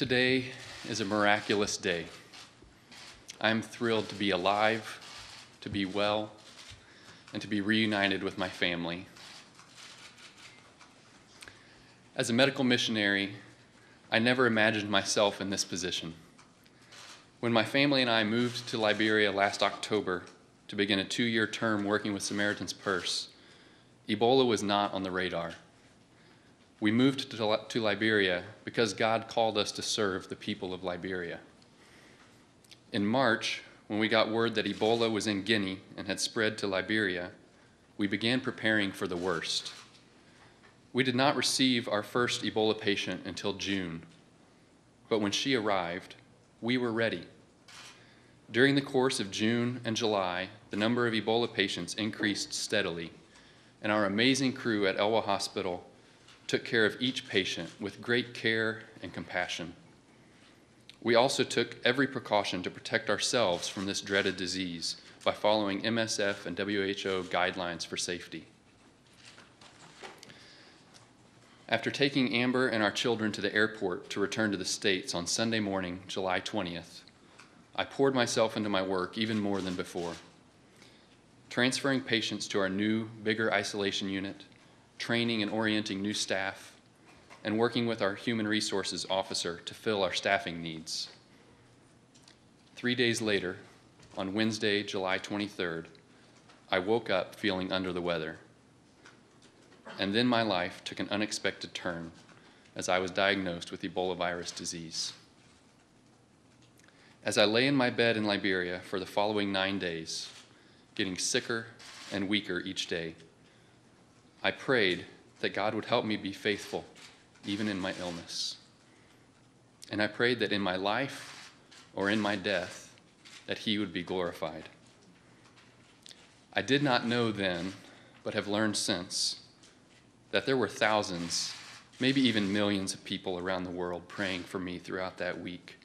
Today is a miraculous day. I'm thrilled to be alive, to be well, and to be reunited with my family. As a medical missionary, I never imagined myself in this position. When my family and I moved to Liberia last October to begin a two year term working with Samaritan's Purse, Ebola was not on the radar. We moved to, to Liberia because God called us to serve the people of Liberia. In March, when we got word that Ebola was in Guinea and had spread to Liberia, we began preparing for the worst. We did not receive our first Ebola patient until June, but when she arrived, we were ready. During the course of June and July, the number of Ebola patients increased steadily, and our amazing crew at Elwa Hospital took care of each patient with great care and compassion. We also took every precaution to protect ourselves from this dreaded disease by following MSF and WHO guidelines for safety. After taking Amber and our children to the airport to return to the States on Sunday morning, July 20th, I poured myself into my work even more than before. Transferring patients to our new, bigger isolation unit, training and orienting new staff, and working with our human resources officer to fill our staffing needs. Three days later, on Wednesday, July 23rd, I woke up feeling under the weather. And then my life took an unexpected turn as I was diagnosed with Ebola virus disease. As I lay in my bed in Liberia for the following nine days, getting sicker and weaker each day, I prayed that God would help me be faithful even in my illness. And I prayed that in my life or in my death, that He would be glorified. I did not know then, but have learned since, that there were thousands, maybe even millions of people around the world praying for me throughout that week,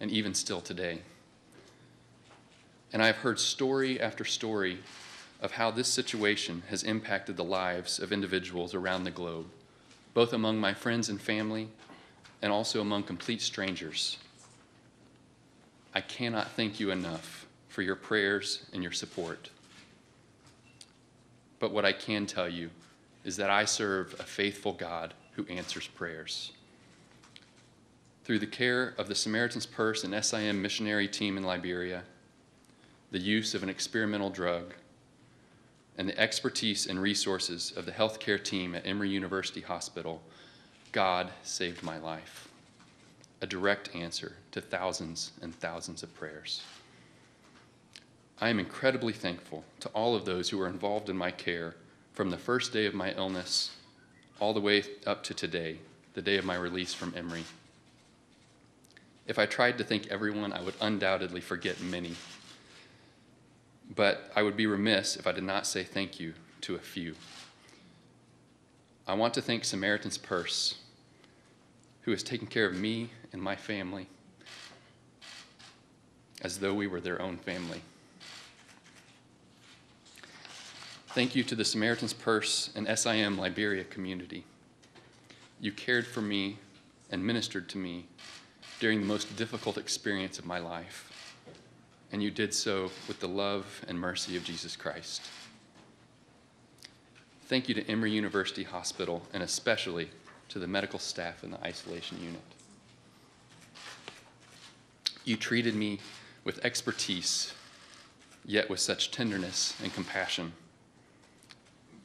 and even still today. And I've heard story after story of how this situation has impacted the lives of individuals around the globe, both among my friends and family and also among complete strangers. I cannot thank you enough for your prayers and your support. But what I can tell you is that I serve a faithful God who answers prayers. Through the care of the Samaritan's Purse and SIM missionary team in Liberia, the use of an experimental drug, and the expertise and resources of the healthcare team at Emory University Hospital, God saved my life. A direct answer to thousands and thousands of prayers. I am incredibly thankful to all of those who were involved in my care from the first day of my illness all the way up to today, the day of my release from Emory. If I tried to thank everyone, I would undoubtedly forget many but I would be remiss if I did not say thank you to a few. I want to thank Samaritan's Purse, who has taken care of me and my family as though we were their own family. Thank you to the Samaritan's Purse and SIM Liberia community. You cared for me and ministered to me during the most difficult experience of my life and you did so with the love and mercy of Jesus Christ. Thank you to Emory University Hospital and especially to the medical staff in the isolation unit. You treated me with expertise, yet with such tenderness and compassion.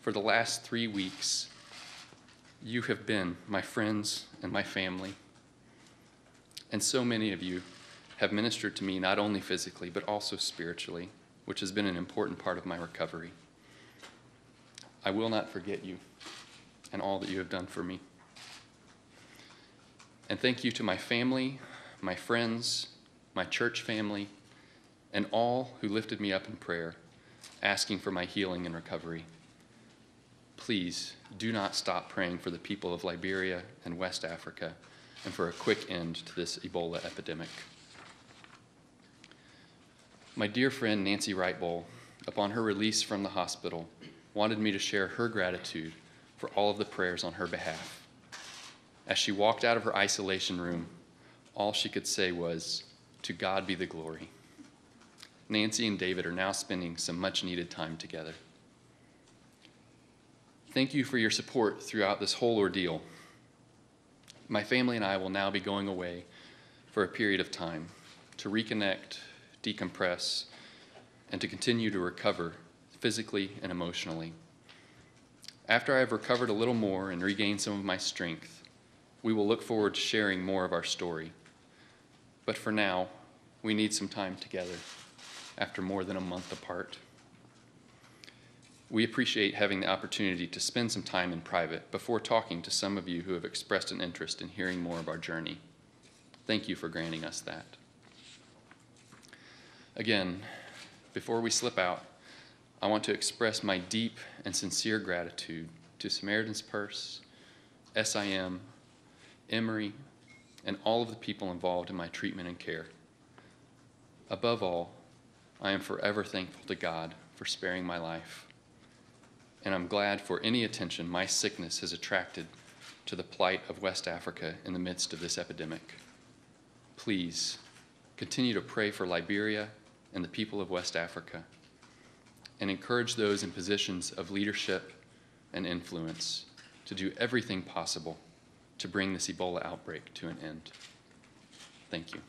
For the last three weeks, you have been my friends and my family. And so many of you have ministered to me not only physically, but also spiritually, which has been an important part of my recovery. I will not forget you and all that you have done for me. And thank you to my family, my friends, my church family, and all who lifted me up in prayer, asking for my healing and recovery. Please do not stop praying for the people of Liberia and West Africa and for a quick end to this Ebola epidemic. My dear friend Nancy Writebol, upon her release from the hospital, wanted me to share her gratitude for all of the prayers on her behalf. As she walked out of her isolation room, all she could say was, To God be the glory. Nancy and David are now spending some much needed time together. Thank you for your support throughout this whole ordeal. My family and I will now be going away for a period of time to reconnect, decompress, and to continue to recover physically and emotionally. After I have recovered a little more and regained some of my strength, we will look forward to sharing more of our story. But for now, we need some time together after more than a month apart. We appreciate having the opportunity to spend some time in private before talking to some of you who have expressed an interest in hearing more of our journey. Thank you for granting us that. Again, before we slip out, I want to express my deep and sincere gratitude to Samaritan's Purse, SIM, Emory, and all of the people involved in my treatment and care. Above all, I am forever thankful to God for sparing my life. And I'm glad for any attention my sickness has attracted to the plight of West Africa in the midst of this epidemic. Please continue to pray for Liberia and the people of West Africa and encourage those in positions of leadership and influence to do everything possible to bring this Ebola outbreak to an end. Thank you.